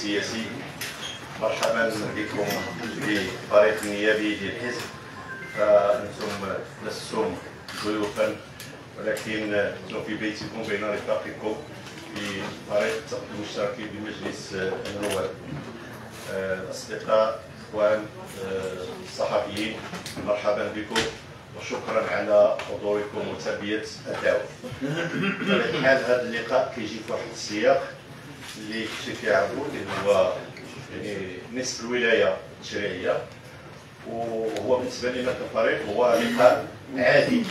السياسي مرحبا بكم في فريق النيابي ديال الحزب فانتم لستم ضيوفا ولكن أنتم في بيتكم بين رفاقكم في فريق المشترك بمجلس النواب. الاصدقاء إخوان الصحفيين مرحبا بكم وشكرا على حضوركم وتلبية الدعوة. الحال هذا اللقاء كيجي في واحد السياق. اللي كيعرفوا اللي هو يعني نصف الولاية التشريعيه وهو بالنسبة لنا كفريق هو لقاء عادي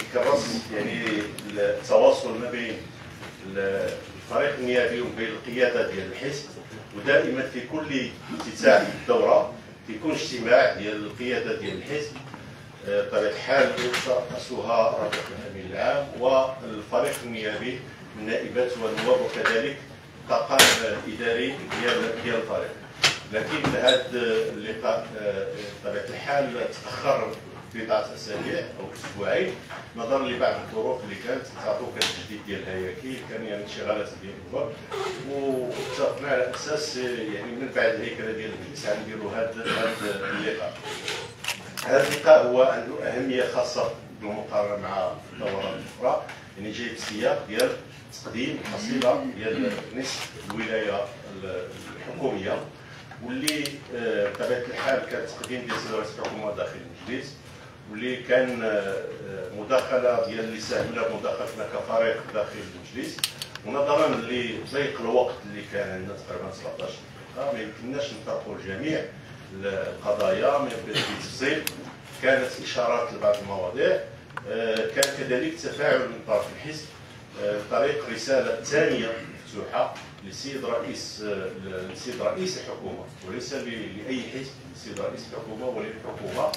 يكرس يعني التواصل ما بين الفريق النيابي وبين القيادة ديال الحزب. ودائما في كل افتتاح الدورة كيكون اجتماع ديال القيادة ديال الحزب بطبيعه الحال يرأسها رئيس الأمين العام والفريق النيابي من نائبات والنواب وكذلك الطاقم الاداري ديال ديال الفريق لكن هذا اللقاء بطبيعة الحال تأخر بضعه اسابيع أو أسبوعين. نظرا لبعض الظروف اللي كانت تعطوا كان التجديد ديال الهياكل كان يعني انشغالات ديال النواب واتفقنا على أساس يعني من بعد الهيكلة ديال المجلس غنديروا هذا هذا اللقاء. هذا اللقاء هو عنده أهمية خاصة بالمقارنة مع جاي بسياق ديال تقديم حصيله ديال نصف الولاية الحكوميه واللي بطبيعة الحال كان تقديم ديال سيد رئيس الحكومة داخل المجلس واللي كان مداخلة ديال اللي ساهمنا بمداخلتنا كفريق داخل المجلس. ونظرا لضيق الوقت اللي كان عندنا تقريبا 17 دقيقة ما يمكنناش نطرقوا الجميع القضايا بتفصيل كانت إشارات لبعض المواضيع. كان كذلك تفاعل من طرف الحزب طريق رسالة ثانية مفتوحة للسيد رئيس للسيد رئيس الحكومة وليس لأي حزب للسيد رئيس الحكومة وللحكومة.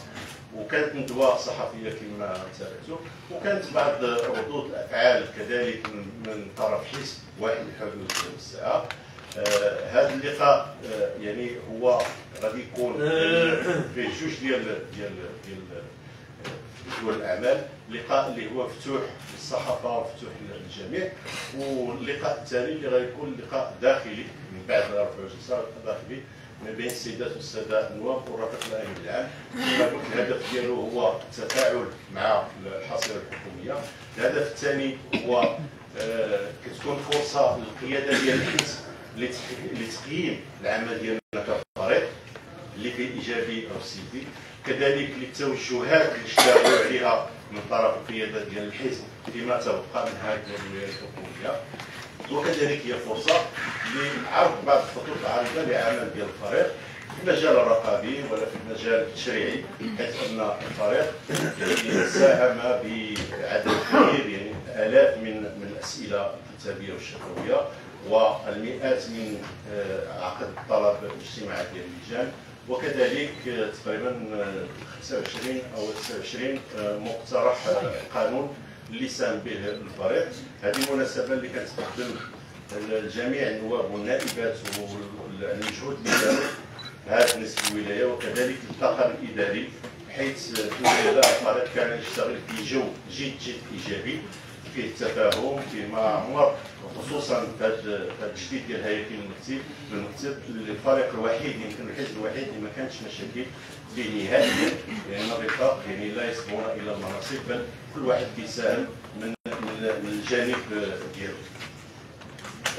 وكانت ندوه صحفيه كما تابعتوا وكانت بعض ردود الافعال كذلك من طرف حزب واحد حدود الساعة آه هذا اللقاء آه يعني هو غادي يكون فيه جوج ديال ديال ديال دول الأعمال لقاء اللي هو مفتوح للصحافه ومفتوح للجميع واللقاء الثاني اللي غيكون لقاء داخلي من بعد رفع الجلسه داخلي ما بين السيدات والسادة النواب والرفيق الأمين العام. كما قلت الهدف ديالو هو التفاعل مع الحصيلة الحكومية. الهدف الثاني هو آه كتكون فرصة للقيادة ديال الحزب لتقييم العمل ديالنا كفريق اللي فيه إيجابي أو سلبي. كذلك للتوجهات اللي اشتغلوا عليها من طرف القياده ديال الحزب فيما تبقى من هذه الولايات الحكوميه وكذلك هي فرصة لعرض بعض الخطوط العريضة لعمل ديال الفريق في المجال الرقابي ولا في المجال التشريعي حيث أن الفريق ساهم بعدد كبير يعني آلاف من من الأسئلة الكتابية والشفوية والمئات من عقد طلب الاجتماعات ديال اللجان. وكذلك تقريبا 25 أو 29 مقترح قانون اللي ساهم به الفريق. هذه المناسبه اللي كتقدم الجميع النواب والنائبات والمجهود اللي داروا هذه نصف الولاية. وكذلك الطاقم الإداري حيث الولاية الفريق كان يشتغل في جو جد جد إيجابي فيه التفاهم فيه ما عمر خصوصا التجديد ديال هياكل المكتب. المكتب الفريق الوحيد يمكن الحزب الوحيد اللي ما كانش مشاكل فيه نهائيا لأن الرفاق يعني لا يصبون إلى المناصب بل كل واحد كيساهم من من الجانب ديالو.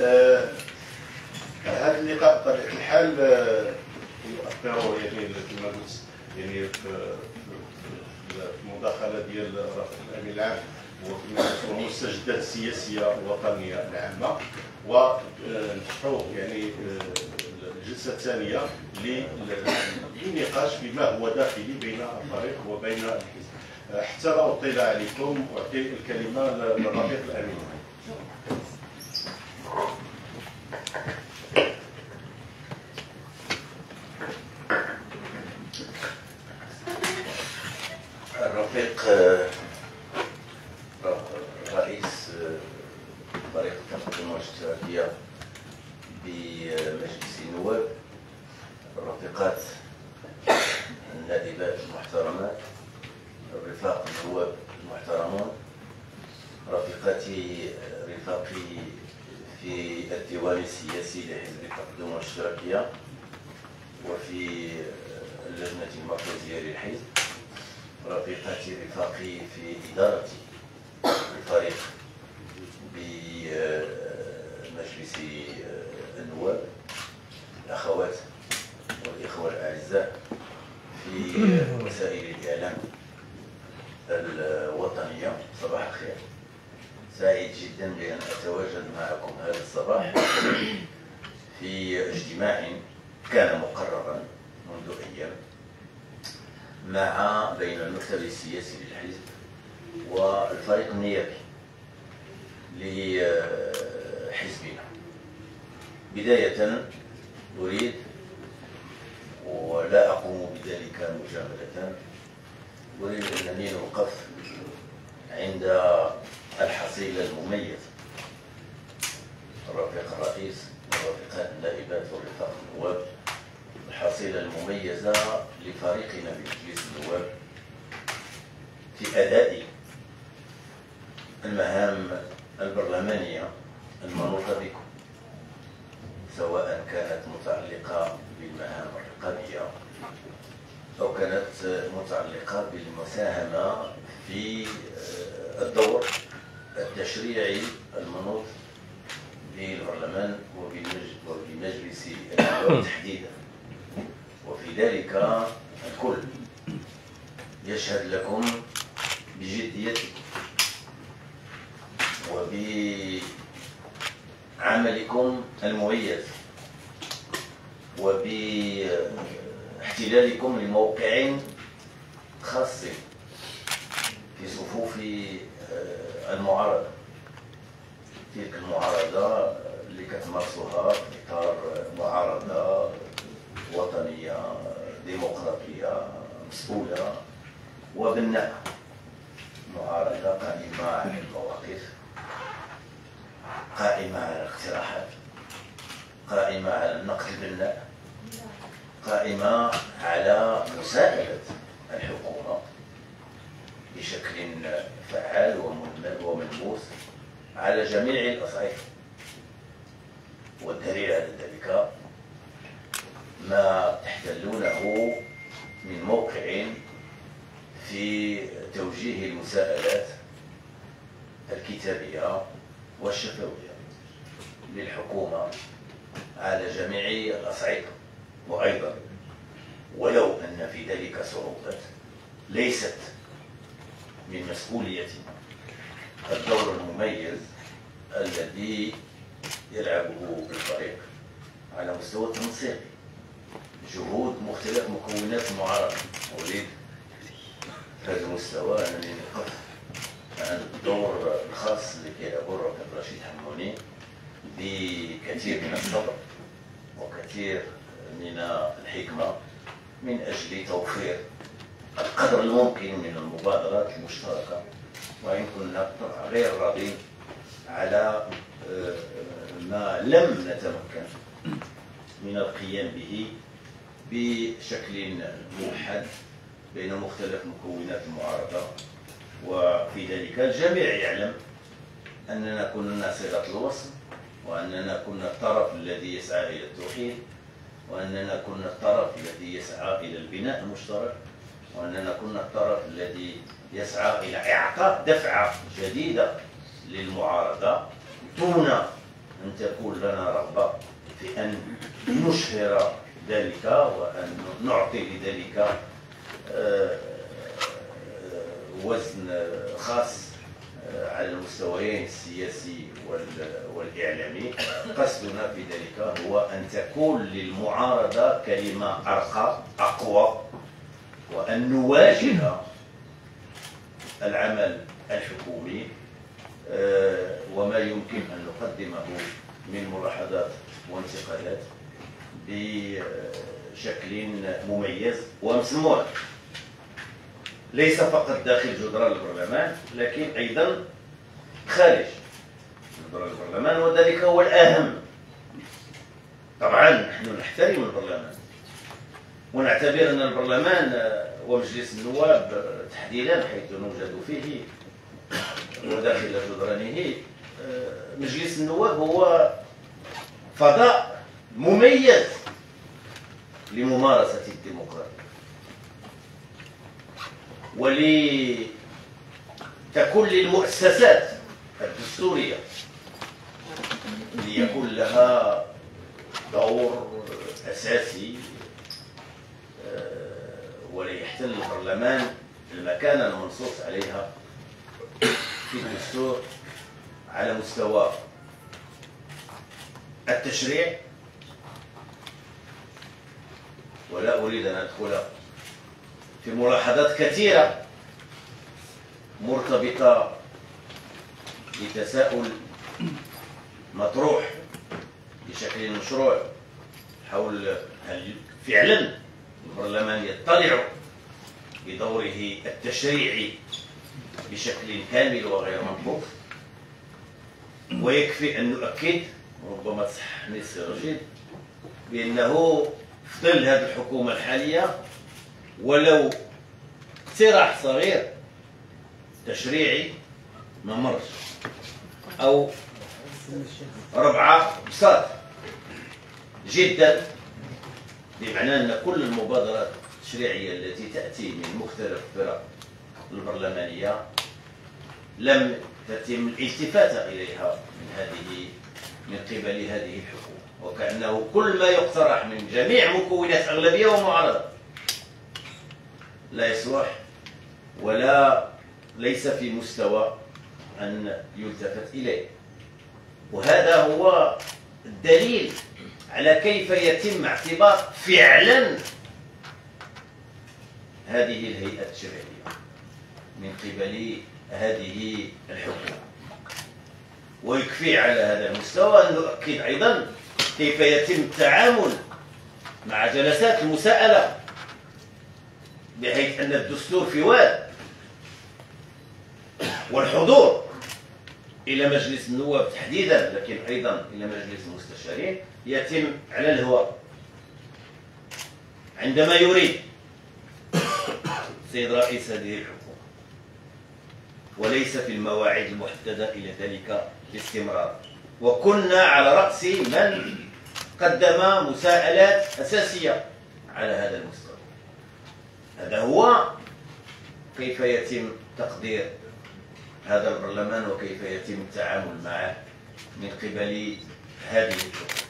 آه هذا اللقاء بطبيعة الحال يؤثر يعني كما قلت يعني في المداخلة ديال الأمين العام. والمستجدات السياسيه الوطنيه العامة ونفتحوا يعني الجلسة الثانية للنقاش فيما هو داخلي بين الفريق وبين الحزب. حتى لا اطيل عليكم اعطي الكلمة للرفيق الأمين الرفيق رئيس فريق التقدم والاشتراكية بمجلس النواب الرفيقات النائبات المحترمات الرفاق النواب المحترمون رفيقاتي رفاقي في الديوان النظام السياسي لحزب التقدم والاشتراكية وفي اللجنة المركزية للحزب رفيقتي رفاقي في إدارة الفريق بمجلس النواب الأخوات والإخوة الأعزاء في وسائل الإعلام الوطنية صباح الخير سعيد جدا بأن أتواجد معكم هذا الصباح في اجتماع كان مقررا منذ أيام مع بين المكتب السياسي للحزب والفريق النيابي لحزبنا. بداية أريد ولا أقوم بذلك مجاملة. أريد أنني نوقف عند الحصيلة المميزة الرفيق الرئيس والرفيقات النائبات والرفاق النواب. الحصيلة المميزة لفريقنا في مجلس النواب في أداء المهام البرلمانية المنوطة بكم سواء كانت متعلقة بالمهام الرقابية أو كانت متعلقة بالمساهمة في آه، الدور التشريعي المنوط بالبرلمان وبمجلس النواب تحديدا. وفي ذلك الكل يشهد لكم بجديتكم وبعملكم المميز وباحتلالكم لموقع خاص في صفوف آه، المعارضة. تلك المعارضة اللي كتمارسوها في إطار معارضة وطنية ديمقراطية مسؤولة. وبناء معارضة قائمة على المواقف قائمة على الاقتراحات قائمة على النقد البناء قائمة على مساعدة الحكومة بشكل فعال وملموس على جميع الأصعدة والدليل على ذلك ما تحتلونه من موقع في توجيه المساءلات الكتابية والشفوية للحكومة على جميع الأصعدة وأيضا ولو أن في ذلك صعوبات ليست من مسؤوليتنا الدور المميز الذي يلعبه الفريق على مستوى التنسيق جهود مختلف مكونات المعارضة أريد في هذا المستوى أنني نقف عن الدور الخاص اللي كيلعبه الركب رشيد حموني بكثير من الصبر وكثير من الحكمة من أجل توفير القدر الممكن من المبادرات المشتركة وإن كنا طبعا غير راضين على آه، ما لم نتمكن من القيام به بشكل موحد بين مختلف مكونات المعارضة. وفي ذلك الجميع يعلم أننا كنا صلة الوصل وأننا كنا الطرف الذي يسعى إلى التوحيد وأننا كنا الطرف الذي يسعى إلى البناء المشترك وأننا كنا الطرف الذي يسعى إلى إعطاء دفعة جديدة للمعارضة. دون أن تكون لنا رغبة في أن نشهر ذلك وأن نعطي لذلك آه، آه، وزن خاص آه، على المستويين السياسي والإعلامي. قصدنا في ذلك هو أن تكون للمعارضة كلمة أرقى أقوى وأن نواجه العمل الحكومي وما يمكن أن نقدمه من ملاحظات وانتقادات بشكل مميز ومسموع. ليس فقط داخل جدران البرلمان لكن أيضا خارج جدران البرلمان وذلك هو الأهم. طبعا نحن نحترم البرلمان ونعتبر أن البرلمان ومجلس النواب تحديدا حيث نوجد فيه وداخل جدرانه مجلس النواب هو فضاء مميز لممارسة الديمقراطية. ولتكون للمؤسسات الدستورية ليكون لها دور أساسي آه، وليحتل البرلمان المكانة المنصوص عليها. في الدستور على مستوى التشريع. ولا أريد أن أدخل في ملاحظات كثيرة مرتبطة بتساؤل مطروح بشكل مشروع حول هل فعلا البرلمان يطلع بدوره التشريعي بشكل كامل وغير منقوص ويكفي أن نؤكد ربما تصححني السي رشيد بأنه في ظل هذه الحكومة الحالية ولو اقتراح صغير تشريعي ما مرش. أو ربعة بساط. جدا. بمعنى أن كل المبادرات التشريعية التي تأتي من مختلف الفرق البرلمانية لم تتم الالتفات إليها من هذه من قبل هذه الحكومة. وكأنه كل ما يقترح من جميع مكونات أغلبية ومعارضة لا يصلح ولا ليس في مستوى أن يلتفت إليه. وهذا هو الدليل على كيف يتم اعتبار فعلا هذه الهيئة التشريعية من قبل هذه الحكومة. ويكفي على هذا المستوى أن نؤكد أيضا كيف يتم التعامل مع جلسات المساءلة بحيث أن الدستور في واد والحضور إلى مجلس النواب تحديدا لكن أيضا إلى مجلس المستشارين يتم على الهواء. عندما يريد سيد رئيس هذه الحكومة وليس في المواعيد المحددة إلى ذلك باستمرار. وكنا على رأس من قدم مساءلات أساسية على هذا المستوى. هذا هو كيف يتم تقدير هذا البرلمان وكيف يتم التعامل معه من قبل هذه الحكومة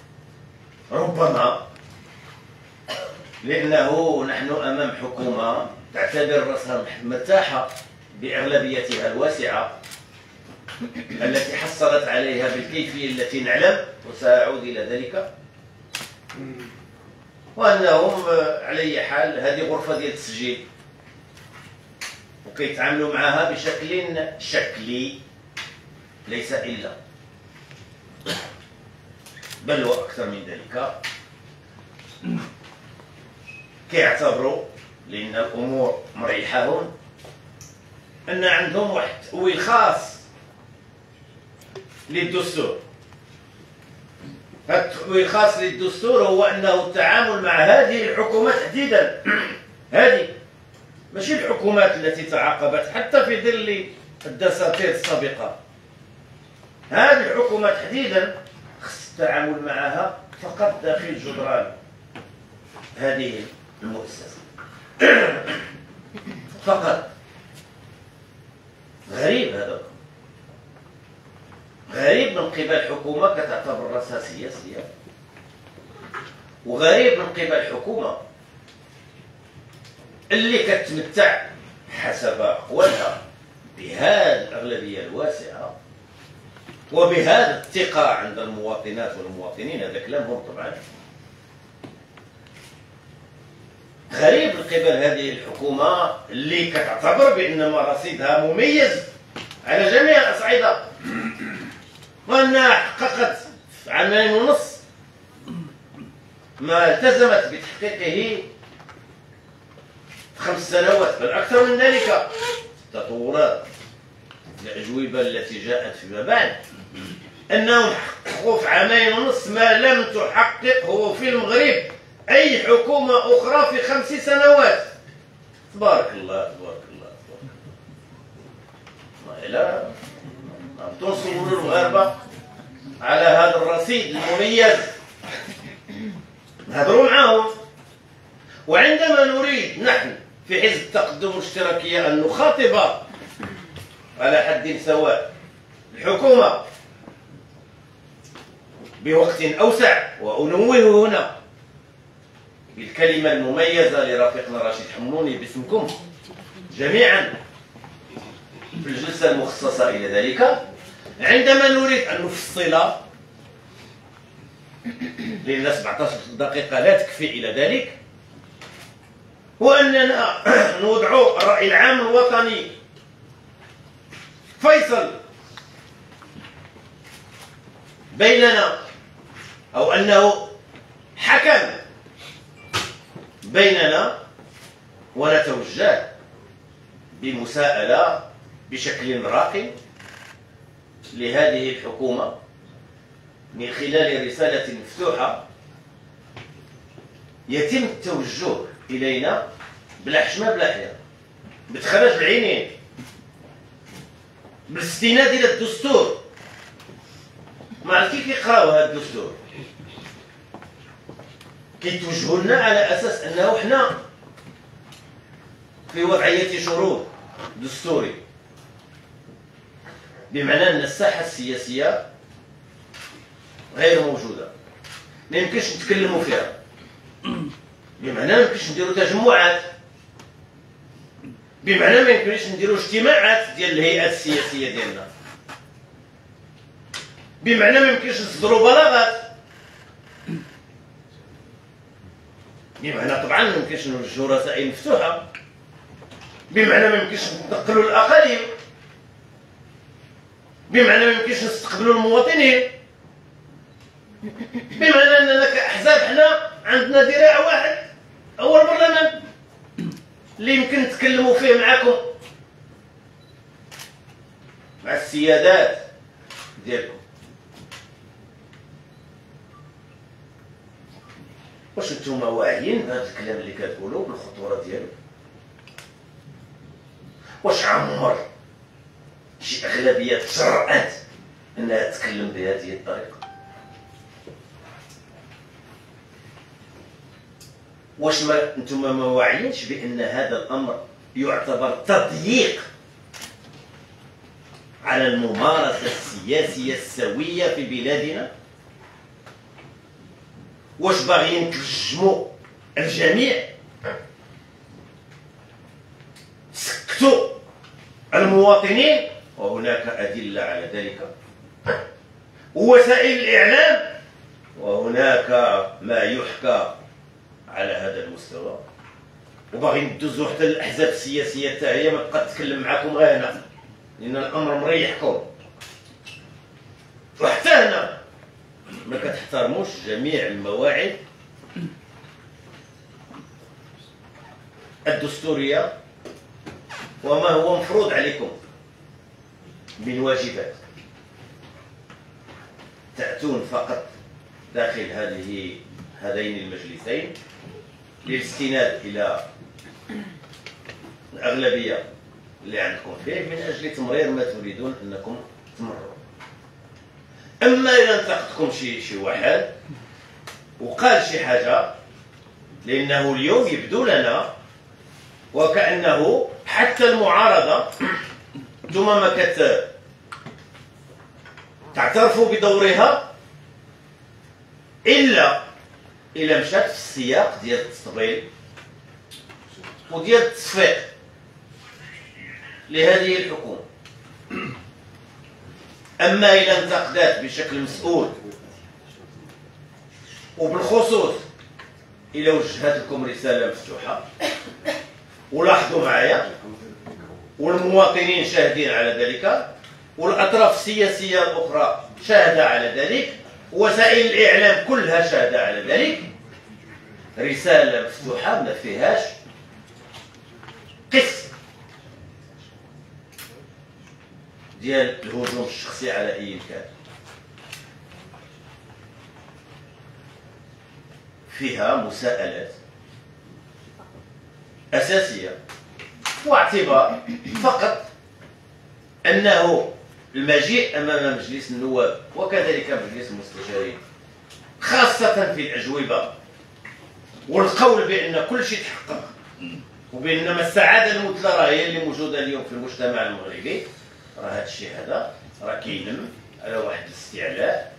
ربما لأنه نحن أمام حكومة تعتبر رأسها مرتاحة بأغلبيتها الواسعة التي حصلت عليها بالكيفية التي نعلم وسأعود إلى ذلك. وأنهم على أي حال هذه غرفة ديال التسجيل. وكيتعاملوا معها بشكل شكلي ليس إلا. بل وأكثر من ذلك. كيعتبروا لأن الأمور مريحة أن عندهم واحد التأويل خاص للدستور. التأويل خاص للدستور هو أنه التعامل مع هذه الحكومات تحديدا هذه ماشي الحكومات التي تعاقبت حتى في ظل الدساتير السابقة. هذه الحكومة تحديدا خص التعامل معها فقط داخل جدران هذه المؤسسة. فقط. غريب هذا. غريب من قبل حكومة كتعتبر رأسها سياسية. وغريب من قبل حكومة اللي كتمتع حسب أقوالها بهذه الأغلبية الواسعة وبهذا الثقة عند المواطنات والمواطنين. هذا كلامهم طبعا غريب من قبل هذه الحكومة اللي كتعتبر بأن مرصدها مميز على جميع الأصعدة. وأنها حققت في عامين ونص ما التزمت بتحقيقه خمس سنوات بل أكثر من ذلك. تطورات الأجوبة التي جاءت فيما بعد أنهم حققوا في عامين ونص ما لم تحققه في المغرب أي حكومة أخرى في خمس سنوات. تبارك الله تبارك الله تبارك الله. لا تنصروا المغاربة على هذا الرصيد المميز. نهضروا معاهم. وعندما نريد نحن في حزب التقدم الاشتراكية أن نخاطب على حد سواء الحكومة بوقت أوسع وأنوه هنا. بالكلمة المميزة لرفيقنا رشيد حموني باسمكم جميعا في الجلسة المخصصة إلى ذلك. عندما نريد أن نفصل لأن 17 دقيقة لا تكفي إلى ذلك وأننا نوضع الرأي العام الوطني. فيصل بيننا أو أنه حكم بيننا ونتوجه بمساءلة بشكل راقي لهذه الحكومة من خلال رسالة مفتوحة يتم التوجه إلينا بلا حشمة بلا حياة. بتخرج العينين بالاستناد إلى الدستور. ما عرفت كيف هذا الدستور؟ كيتوجهوا لنا على أساس أنه حنا في وضعية شروط دستوري. بمعنى أن الساحة السياسية غير موجودة. ما يمكنش نتكلموا فيها. بمعنى ما يمكنش نديروا تجمعات. بمعنى ما يمكنش نديروا اجتماعات ديال الهيئات السياسية ديالنا. بمعنى ما يمكنش نصدروا بلاغات. بمعنى طبعا ما يمكنش نوجهوا رسائل مفتوحة. بمعنى ما يمكنش نتنقلوا الاقاليم بمعنى ما يمكنش نستقبلوا المواطنين. بمعنى اننا كاحزاب حنا عندنا ذراع واحد هو البرلمان. اللي يمكن نتكلموا فيه معكم مع السيادات ديالكم. واش نتوما واعيين بهذا الكلام اللي كتقولوا بالخطورة ديالو؟ واش عمر شي أغلبية تجرأت أنها تتكلم بهذه الطريقة؟ واش ما نتوما ما واعيينش بأن هذا الأمر يعتبر تضييق على الممارسة السياسية السوية في بلادنا؟ واش باغيين ترجموا الجميع؟ سكتوا المواطنين؟ وهناك أدلة على ذلك. ووسائل الإعلام؟ وهناك ما يحكى على هذا المستوى. وباغي ندوزو حتى الأحزاب السياسية حتى هي ما تبقى تتكلم معكم غير هنا. لأن الأمر مريحكم وحتى هنا. ما كتحترموش جميع المواعيد. الدستورية وما هو مفروض عليكم من واجبات. تأتون فقط داخل هذه هذين المجلسين للاستناد إلى الأغلبية اللي عندكم فيه من أجل تمرير ما تريدون أنكم تمروا. أما إذا انتقدكم شي شي واحد وقال شي حاجة لأنه اليوم يبدو لنا وكأنه حتى المعارضة ثم ما كت تعترفوا بدورها إلا إلا مشات في السياق ديال التطبيل وديال التصفيق لهذه الحكومة. أما إذا انتقدت بشكل مسؤول وبالخصوص إلى وجهت لكم رسالة مفتوحة ولاحظوا معايا والمواطنين شاهدين على ذلك والأطراف السياسية الأخرى شاهدة على ذلك وسائل الإعلام كلها شاهدة على ذلك. رسالة مفتوحة ما فيهاش قسم ديال الهجوم الشخصي على أي كان فيها مساءلات أساسية واعتبار فقط أنه المجيء أمام مجلس النواب وكذلك مجلس المستشارين خاصة في الأجوبة والقول بأن كل شيء تحقق وبانما السعادة المثلى هي اللي موجودة اليوم في المجتمع المغربي. راه هذا الشيء هذا راه كينم على واحد الاستعلاء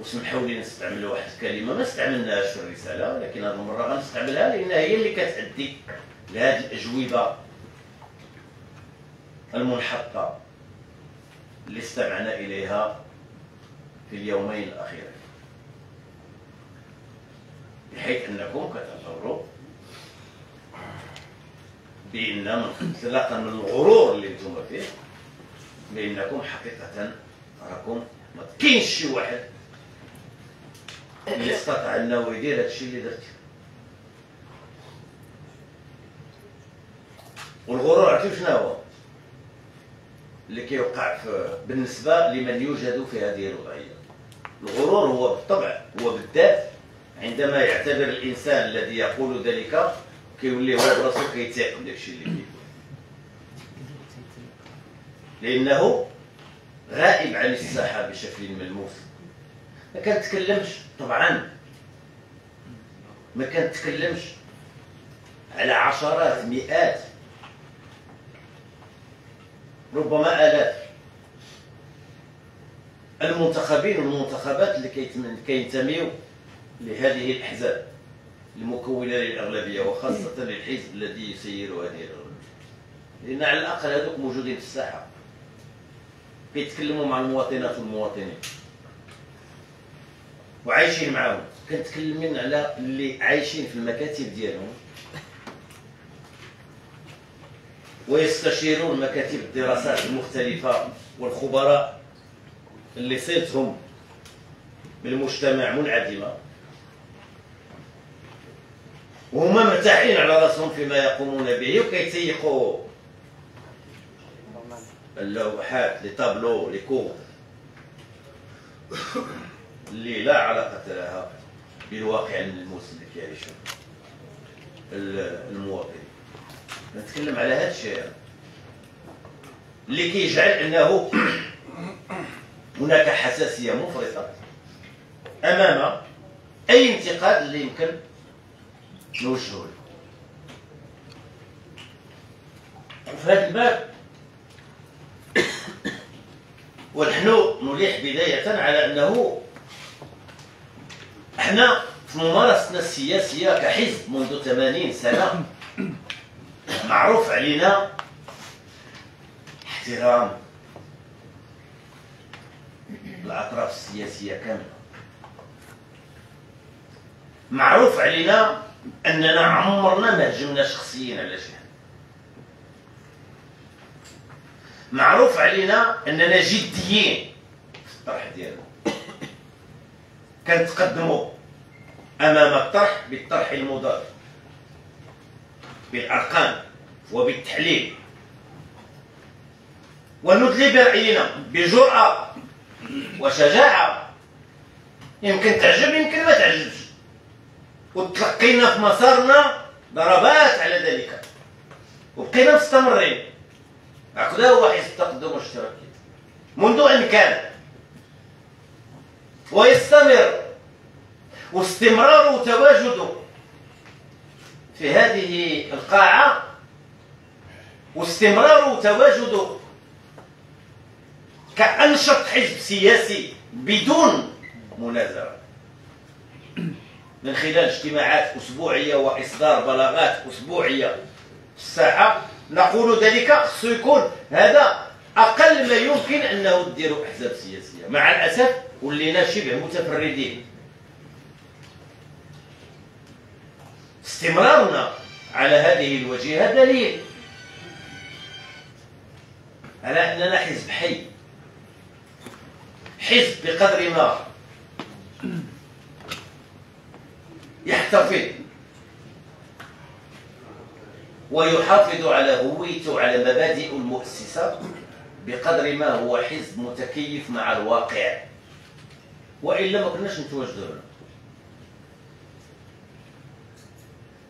وسمحوا لي نستعمل واحد الكلمة ما استعملناهاش في الرسالة ولكن هذه المرة غنستعملها لانها هي اللي كتأدي لهذه الأجوبة المنحطة اللي استمعنا إليها في اليومين الأخيرين. بحيث أنكم كتعتبروا بأن انطلاقا من الغرور اللي أنتم فيه بانكم حقيقة راكم ما كاينش شي واحد اللي استطاع انه يدير هذا الشيء اللي درت. والغرور عرفتوا شنو هو؟ اللي كيوقع في بالنسبة لمن يوجد في هذه الوضعيه الغرور هو بالطبع هو بالذات عندما يعتبر الإنسان الذي يقول ذلك كيولي هو براسو كيتيق بداك الشيء اللي كيقول. لأنه غائب عن الساحة بشكل ملموس. ما كنتكلمش طبعا. ما كنتكلمش على عشرات مئات ربما آلاف. المنتخبين والمنتخبات اللي كينتميوا لهذه الأحزاب المكونة للأغلبية وخاصة للحزب الذي يسير هذه الأغلبية لأن على الأقل هذوك موجودين في الساحة. كيتكلموا مع المواطنات والمواطنين. وعايشين معاهم. كنتكلمين على اللي عايشين في المكاتب ديالهم. ويستشيرون مكاتب الدراسات المختلفة والخبراء اللي صلتهم بالمجتمع منعدمة. وهما مرتاحين على رأسهم فيما يقومون به وكيتيقوا. اللوحات لي طابلو لي كور اللي لا علاقة لها بالواقع الملموس اللي كيعيشه المواطن. نتكلم على هذا الشيء. اللي كيجعل أنه هناك حساسية مفرطة أمام أي انتقاد اللي يمكن نوجهه له. وفي هذا الباب ونحن نليح بداية على أنه إحنا في ممارستنا السياسية كحزب منذ 80 سنة معروف علينا احترام الأطراف السياسية كاملة. معروف علينا أننا عمرنا ما هجمنا شخصيا على شي معروف علينا أننا جديين في الطرح ديالنا كنتقدموا أمام الطرح بالطرح المضاد بالأرقام وبالتحليل. وندلي برأينا بجرأة وشجاعة. يمكن تعجب يمكن ما تعجبش. وتلقينا في مسارنا ضربات على ذلك. وبقينا مستمرين. حزب التقدم والاشتراكي منذ إن كان. ويستمر. واستمرار وتواجده في هذه القاعة. واستمرار تواجده. كأنشط حزب سياسي بدون منازرة من خلال اجتماعات أسبوعية وإصدار بلاغات أسبوعية في الساحة. نقول ذلك خصو يكون هذا أقل ما يمكن أنه ديروا أحزاب سياسية. مع الأسف ولينا شبه متفردين. استمرارنا على هذه الوجهة دليل على أننا حزب حي. حزب بقدر ما. يحتفظ ويحافظ على هويته على مبادئ المؤسسة بقدر ما هو حزب متكيف مع الواقع. وإلا ما كناش نتواجدوا هنا.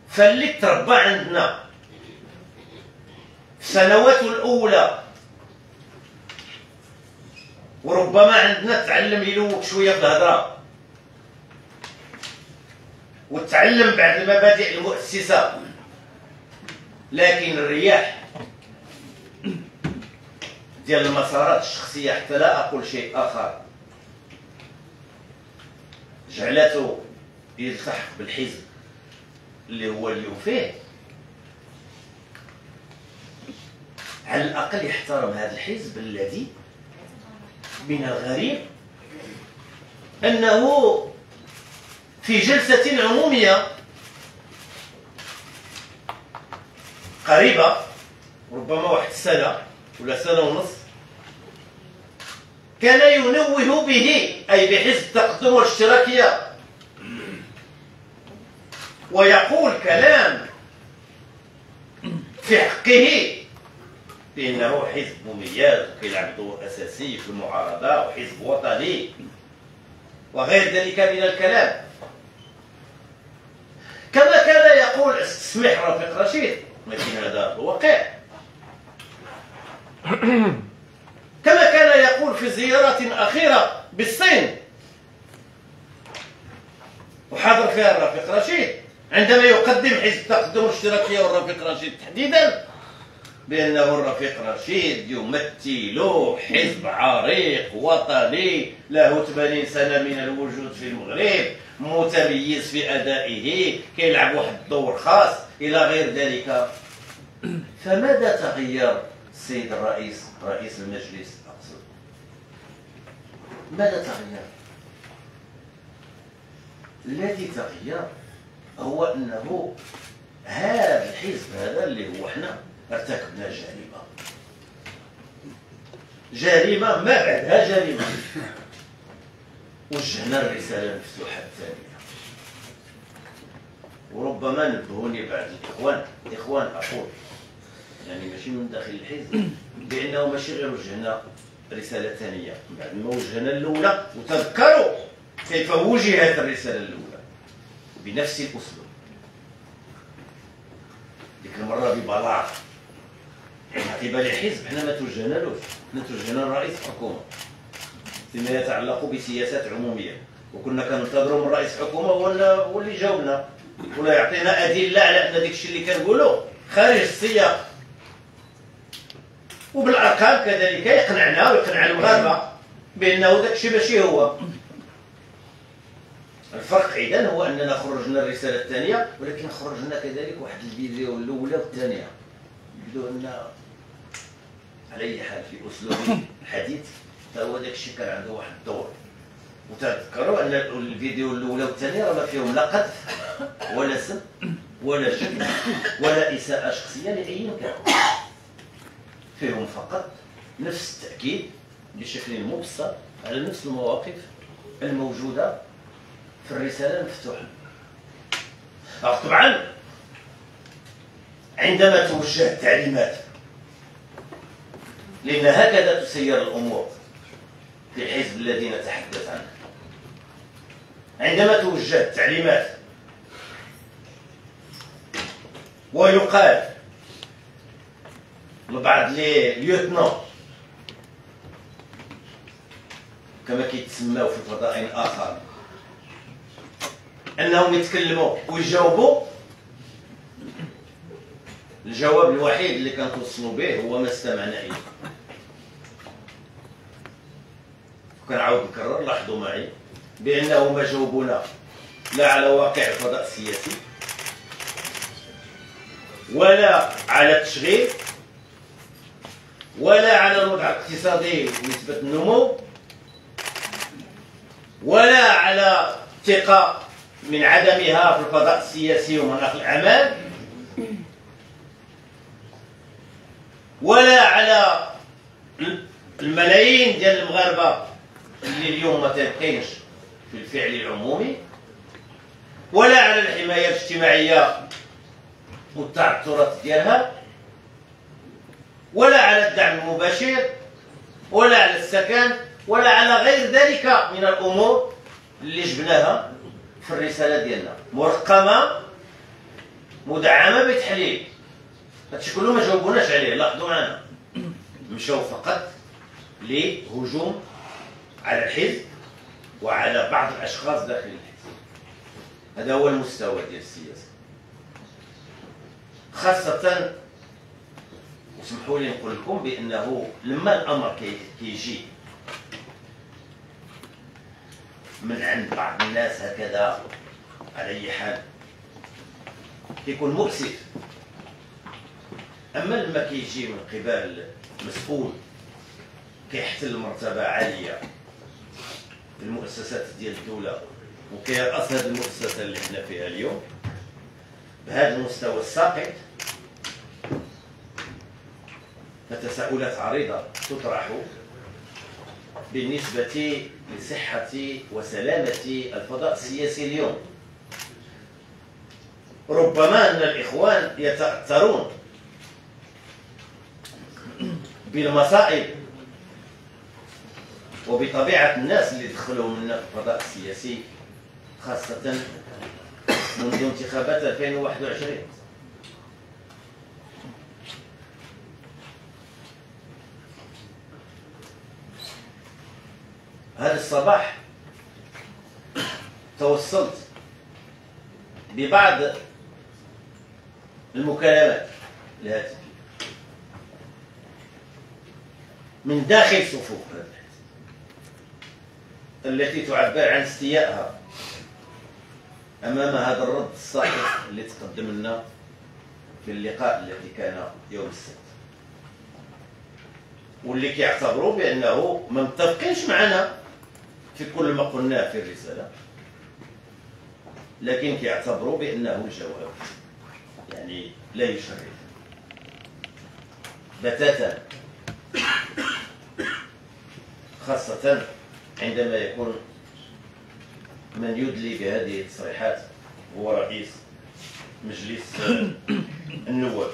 فاللي تربى عندنا سنواته الأولى وربما عندنا تعلم يلوك شوية في الهضرة. وتعلم بعض المبادئ المؤسسة. لكن الرياح ديال المسارات الشخصية حتى لا أقول شيء آخر جعلته يلتحق بالحزب اللي هو اليوم فيه. على الأقل يحترم هذا الحزب الذي من الغريب أنه في جلسة عمومية قريبة ربما واحد السنة ولا سنة ونصف كان ينوه به أي بحزب التقدم والاشتراكية ويقول كلام في حقه بأنه حزب مميز وكيلعب دور أساسي في المعارضة وحزب وطني. وغير ذلك من الكلام. كما كان يقول استسمح رفيق رشيد لكن هذا الواقع كما كان يقول في زيارات أخيرة بالصين. وحاضر فيها الرفيق رشيد. عندما يقدم حزب التقدم الاشتراكية والرفيق رشيد تحديدا بأنه الرفيق رشيد يمثل حزب عريق وطني له 80 سنة من الوجود في المغرب متميز في أدائه كيلعب واحد الدور خاص. إلى غير ذلك. فماذا تغير السيد الرئيس رئيس المجلس أقصد؟ ماذا تغير؟ الذي تغير هو أنه هذا الحزب هذا اللي هو إحنا ارتكبنا جريمة. جريمة ما بعدها جريمة. وجهنا الرسالة المفتوحة الثانية. وربما نبهوني بعض الإخوان إخوان أقول. يعني ماشي من داخل الحزب. بأنه ماشي غير وجهنا رسالة ثانية. بعد ما وجهنا الأولى وتذكروا كيف وجهت الرسالة الأولى. بنفس الأسلوب. ديك المرة ببلاغ. قبل الحزب حنا ما توجهنالوش حنا توجهنا لرئيس الحكومة فيما يتعلق بسياسات عمومية. وكنا كننتظروا من رئيس الحكومة هو اللي جاوبنا. ولا يعطينا أدلة على أن داك الشيء اللي كنقولوا خارج السياق. وبالأرقام كذلك يقنعنا ويقنع المغاربه بأنه داك الشيء ماشي هو. الفرق اذا هو أننا خرجنا الرسالة الثانية ولكن خرجنا كذلك واحد الفيديو الاولى والثانيه يبدو أن على أي حال في أسلوب الحديث فهو داك الشيء كان عنده واحد الدور. وتذكروا أن الفيديو الأولى والثانية راه ما فيهم لا قذف ولا سب ولا شتم ولا إساءة شخصية لأي كان فيهم فقط نفس التأكيد بشكل مبسط على نفس المواقف الموجودة في الرسالة المفتوحة. طبعا عندما توجه التعليمات لأن هكذا تسير الأمور في الحزب الذي نتحدث عنه. عندما توجه التعليمات ويقال لبعض لي ليوتنون كما كيتسماو في فضاء آخر أنهم يتكلموا ويجاوبوا الجواب الوحيد اللي كنتوصلوا به هو ما استمعنا إليه. وكنعاود نكرر لاحظوا معي. بأنه ما جاوبونا لا على واقع الفضاء السياسي ولا على التشغيل ولا على الوضع الاقتصادي ونسبة النمو ولا على ثقة من عدمها في الفضاء السياسي ومناخ الأعمال ولا على الملايين ديال المغاربة اللي اليوم ما تبقينش في الفعل العمومي ولا على الحماية الاجتماعية والتعثرات ديالها ولا على الدعم المباشر ولا على السكن ولا على غير ذلك من الأمور اللي جبناها في الرسالة ديالنا. مرقمة مدعمة بتحليل. هادشي كله ما جاوبوناش عليه لاحظوا معنا. مشاو فقط لهجوم على الحزب. وعلى بعض الأشخاص داخل الحزب. هذا هو المستوى ديال السياسة. خاصة اسمحوا لي نقول لكم بأنه لما الأمر كيجي من عند بعض الناس هكذا على أي حال كيكون مؤسف. أما لما كيجي من قبل مسؤول كيحتل مرتبة عالية المؤسسات ديال الدولة وكيرأس هذه المؤسسة اللي حنا فيها اليوم. بهذا المستوى الساقط فتساؤلات عريضة تطرح بالنسبة لصحة وسلامة الفضاء السياسي اليوم. ربما أن الإخوان يتأثرون بالمصائب وبطبيعة الناس اللي دخلوا منا في الفضاء السياسي خاصة منذ انتخابات 2021 هذا الصباح توصلت ببعض المكالمات الهاتفية من داخل صفوف التي تعبر عن استيائها أمام هذا الرد الصحيح اللي تقدم لنا في اللقاء الذي كان يوم السبت. واللي كيعتبروا بأنه ما متفقينش معنا في كل ما قلناه في الرسالة لكن كيعتبروا بأنه الجواب يعني لا يشرف بتاتا خاصة عندما يكون من يدلي بهذه التصريحات هو رئيس مجلس النواب.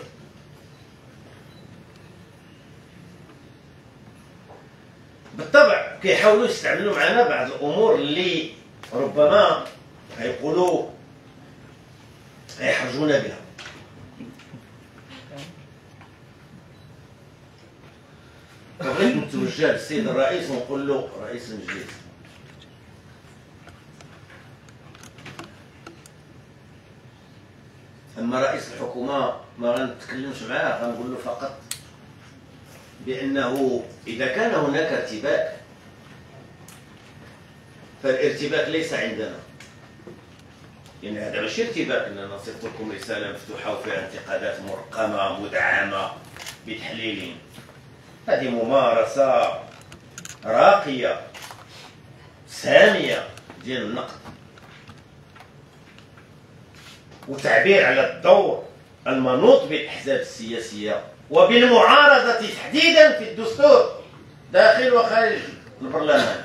بالطبع كيحاولوا يستعملوا معنا بعض الأمور اللي ربما غيقولوا غيحرجونا بها. بغيت نتوجه للسيد الرئيس ونقول له رئيس المجلس. أما رئيس الحكومة ما غنتكلمش معاه غنقول له فقط بأنه إذا كان هناك ارتباك فالارتباك ليس عندنا. يعني هذا ماشي ارتباك اننا نصيفط لكم رسالة مفتوحة وفيها انتقادات مرقمة مدعمة بتحليل. هذه ممارسة راقية سامية ديال النقد. وتعبير على الدور المنوط بالأحزاب السياسية وبالمعارضة تحديدا في الدستور داخل وخارج البرلمان.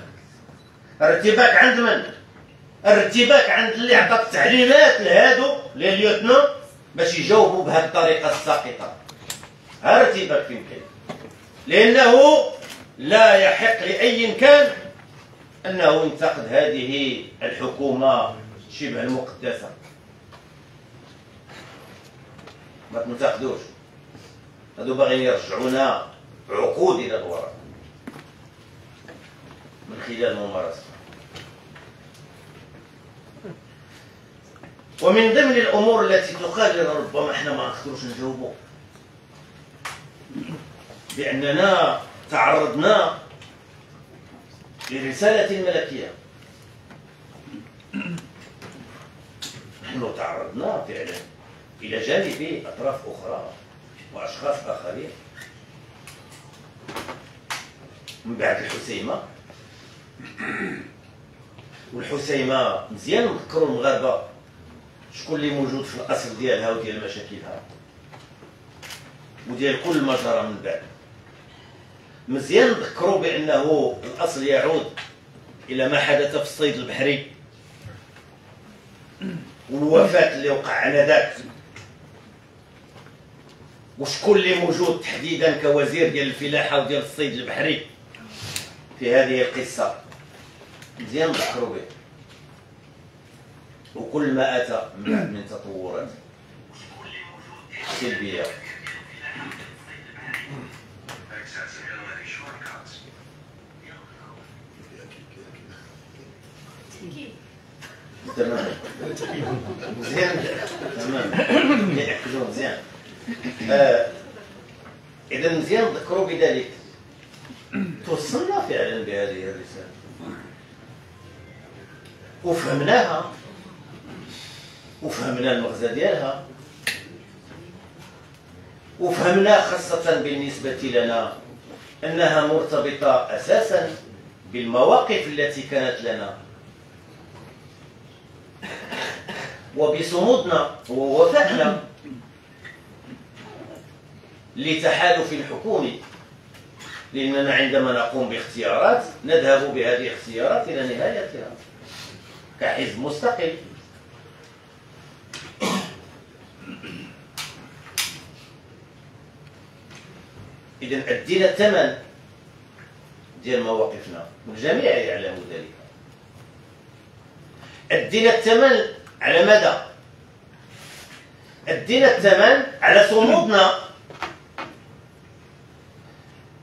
الارتباك عند من؟ الارتباك عند اللي عطى التعليمات لهادو لليوتنو باش يجاوبوا بهذه الطريقة الساقطة. ارتباك فين كاين لأنه لا يحق لأي كان أنه ينتقد هذه الحكومة شبه المقدسة. ما تنتقدوش. هذو باغيين يرجعونا عقود إلى الوراء. من خلال الممارسة. ومن ضمن الأمور التي تقال ربما إحنا ما نقدروش نجاوبوا بأننا تعرضنا لرسالة ملكية. نحن تعرضنا فعلا إلى جانب أطراف أخرى وأشخاص آخرين. من بعد الحسيمة والحسيمة مزيان نذكروا المغاربة. شكون اللي موجود في الأصل ديالها وديال مشاكلها؟ وديال كل ما جرى من بعد. مزيان نذكروا بأنه الأصل يعود إلى ما حدث في الصيد البحري. والوفاة اللي وقع انذاك وشكون اللي موجود تحديدا كوزير ديال الفلاحة وديال الصيد البحري في هذه القصة. مزيان نذكروا به. وكل ما أتى من تطورات سلبية. تمام مزيان تمام ياكلوا مزيان اذا مزيان ذكروا بذلك توصلنا فعلا بهذه الرساله وفهمناها وفهمنا المغزى ديالها وفهمنا خاصة بالنسبة لنا أنها مرتبطة أساسا بالمواقف التي كانت لنا وبصمودنا ووفائنا لتحالف حكومي لأننا عندما نقوم باختيارات نذهب بهذه الاختيارات إلى نهايتها كحزب مستقل. إذا أدينا الثمن ديال مواقفنا والجميع يعلم ذلك. أدينا الثمن على مدى؟ أدينا الثمن على صمودنا.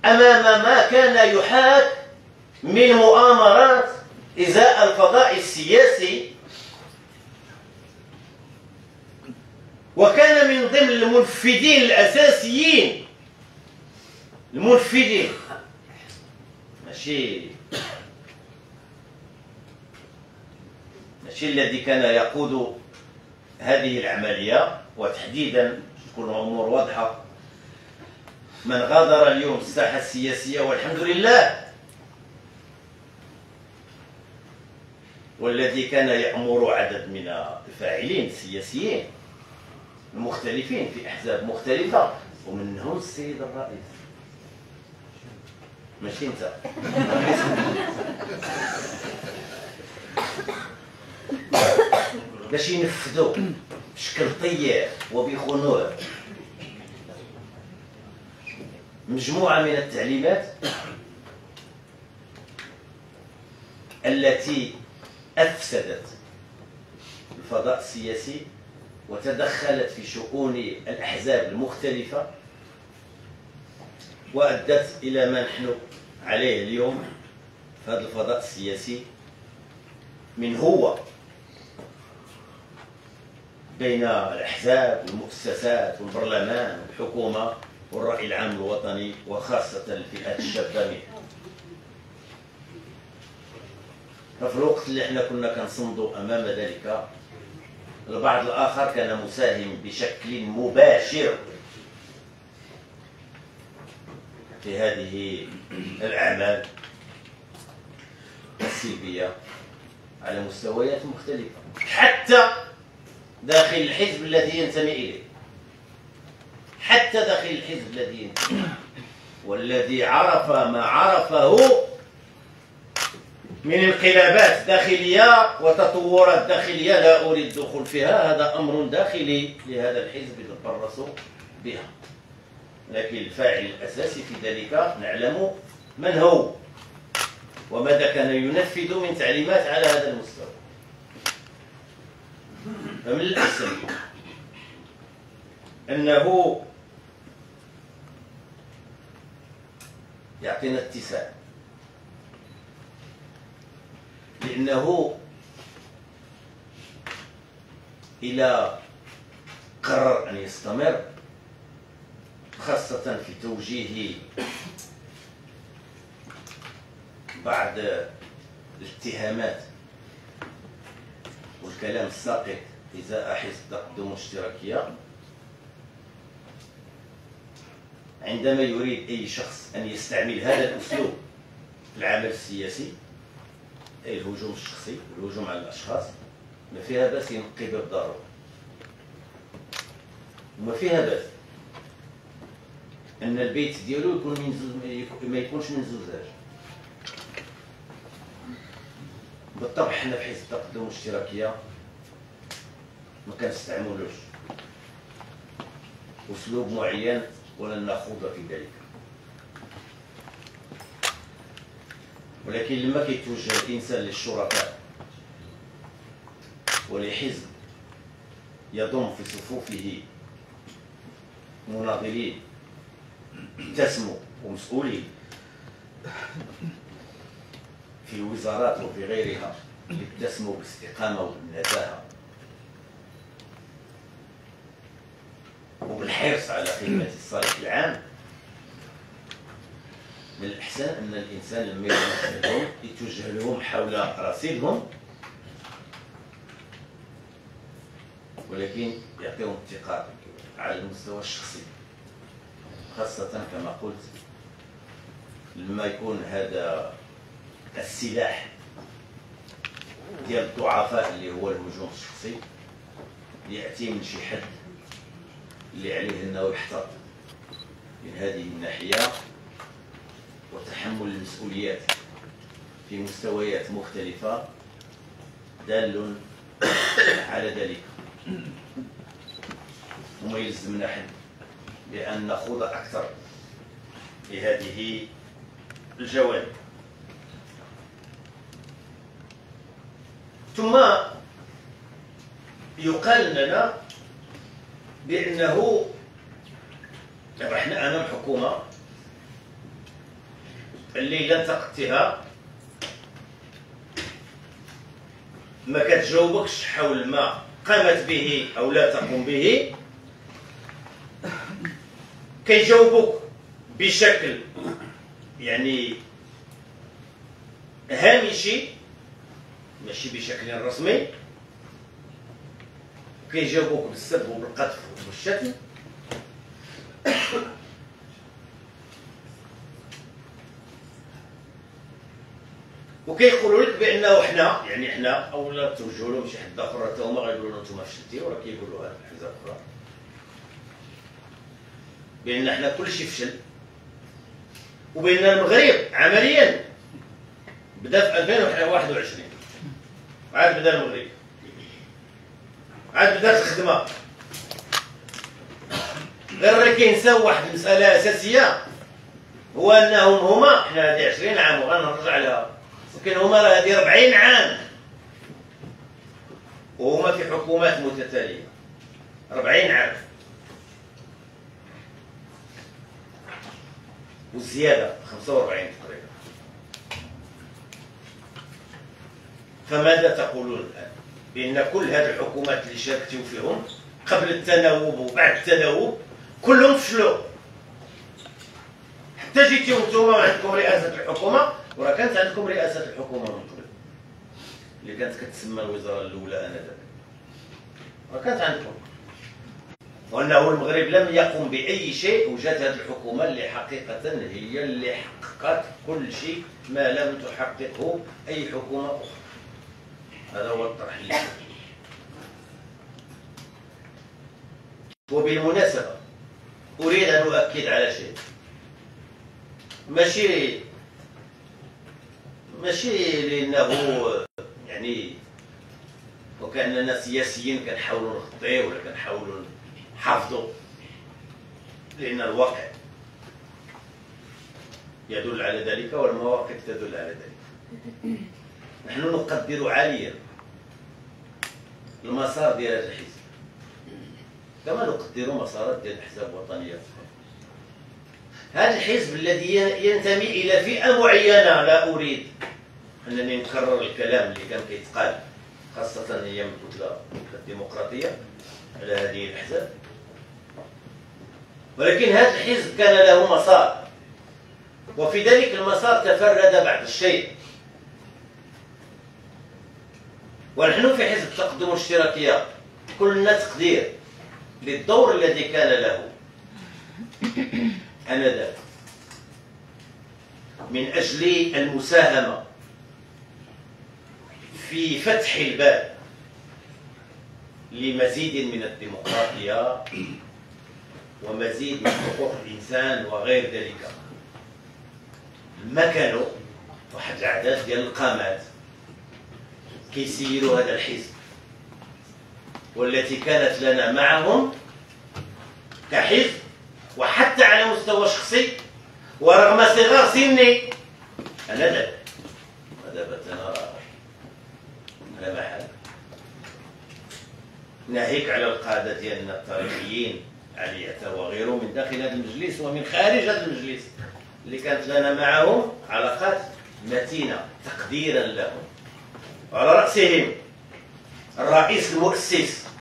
أمام ما كان يحاك من مؤامرات إزاء الفضاء السياسي. وكان من ضمن المنفذين الأساسيين. المنفذين. ماشي. ماشي الذي كان يقود هذه العملية وتحديدا تكون الأمور واضحة. من غادر اليوم الساحة السياسية والحمد لله. والذي كان يأمر عدد من الفاعلين السياسيين المختلفين في أحزاب مختلفة ومنهم السيد الرئيس. ماشي انت. باش ينفذوا بشكل طيب وبخنوع. مجموعة من التعليمات التي أفسدت الفضاء السياسي وتدخلت في شؤون الأحزاب المختلفة وأدت إلى ما نحن عليه اليوم في هذا الفضاء السياسي من هو. بين الأحزاب والمؤسسات والبرلمان والحكومة والرأي العام الوطني وخاصة الفئات الشابة منها ففي الوقت اللي إحنا كنا كنصمدوا أمام ذلك البعض الآخر كان مساهم بشكل مباشر في هذه الأعمال السلبية على مستويات مختلفة. حتى داخل الحزب الذي ينتمي إليه. حتى داخل الحزب الذي ينتمي والذي عرف ما عرفه من انقلابات داخلية وتطورات داخلية لا أريد الدخول فيها. هذا أمر داخلي لهذا الحزب يتبرص بها. لكن الفاعل الأساسي في ذلك نعلم من هو وماذا كان ينفذ من تعليمات على هذا المستوى. فمن الأحسن أنه يعطينا اتساع. لأنه إلى قرر أن يستمر خاصة في توجيه بعض الاتهامات والكلام الساقط إزاء حزب تقدم الاشتراكية عندما يريد أي شخص أن يستعمل هذا الأسلوب في العمل السياسي أي الهجوم الشخصي والهجوم على الأشخاص ما فيها بس ينقي بالضرورة وما فيها بس أن البيت ديالو يكون من زوج ما يكونش من زوجاج بالطبع حنا في حزب التقدم الاشتراكيه ما كنستعملوش. اسلوب معين ولن نخوض في ذلك. ولكن لما كيتوجه الإنسان للشركاء ولحزب يضم في صفوفه مناضلين تسمو ومسؤولين في الوزارات وفي غيرها اللي بتسمو بالاستقامة والنزاهة وبالحرص على خدمة الصالح العام. من الأحسن أن الإنسان لما يكون يتوجه لهم حول رصيدهم ولكن يعطيهم الثقة على المستوى الشخصي. خاصة كما قلت لما يكون هذا السلاح ديال الضعفاء اللي هو الهجوم الشخصي يأتي من شي حد اللي عليه أنه يحتاط من هذه الناحية وتحمل المسؤوليات في مستويات مختلفة دال على ذلك. وما يلزمنا حد بأن نخوض أكثر في هذه الجوانب. ثم يقال لنا بأنه إحنا أمام حكومة اللي لن تقتها. ما كتجاوبكش حول ما قامت به أو لا تقوم به. كيجاوبوك بشكل يعني هامشي ماشي بشكل رسمي. كيجاوبوك بالسب وبالقذف وبالشتم. وكيقولوا لك بأنه حنا يعني حنا أولا توجهوا لهم شي حد آخر حتى هما غيقولوا لهم أنتم فشلتي كيقولوا هاد الاحزاب الاخرى بأن حنا كلشي فشل. وبأن المغرب عمليا بدا في 2021 عاد بدا المغرب عاد بدات الخدمه غير كينساو واحد المسألة أساسية. هو أنهم هما حنا هذه 20 عام وغنرجع لها. ولكن هما راه هذه 40 عام. وهما في حكومات متتالية. 40 عام. والزيادة 45 تقريبا. فماذا تقولون الآن؟ بأن كل هذه الحكومات اللي شاركتوا فيهم قبل التناوب وبعد التناوب كلهم فشلوا. حتى جيتوا نتوما عندكم رئاسة الحكومة وراه كانت عندكم رئاسة الحكومة من قبل. اللي كانت كتسمى الوزارة الأولى آنذاك. راه كانت عندكم. وأنه المغرب لم يقم بأي شيء وجات هذه الحكومة اللي حقيقة هي اللي حققت كل شيء ما لم تحققه أي حكومة أخرى. هذا هو الطرح اللي وبالمناسبة أريد أن أؤكد على شيء. ماشي ماشي لأنه يعني وكأننا سياسيين كنحاولوا نخطيو ولا كنحاولوا نحافظوا لأن الواقع يدل على ذلك والمواقف تدل على ذلك. نحن نقدر عاليا المسار ديال هذا الحزب. كما نقدر مسارات ديال الاحزاب الوطنية. هذا الحزب الذي ينتمي إلى فئة معينة لا أريد أنني نكرر الكلام اللي كان كيتقال خاصة أيام الكتله الديمقراطية على هذه الأحزاب. ولكن هذا الحزب كان له مسار وفي ذلك المسار تفرد بعض الشيء. ونحن في حزب التقدم الاشتراكية كلنا تقدير للدور الذي كان له. آنذاك من أجل المساهمة في فتح الباب لمزيد من الديمقراطية ومزيد من حقوق الإنسان وغير ذلك. ما كانوا واحد الأعداد ديال القامات. كيسيروا هذا الحزب والتي كانت لنا معهم كحزب وحتى على مستوى شخصي ورغم صغار سني. أنا لا. ودابا نرى على محل ناهيك على القادة ديالنا التاريخيين علي عتا وغيره من داخل هذا المجلس ومن خارج هذا المجلس اللي كانت لنا معهم علاقات متينة تقديرا لهم. وعلى رأسهم الرئيس المؤسس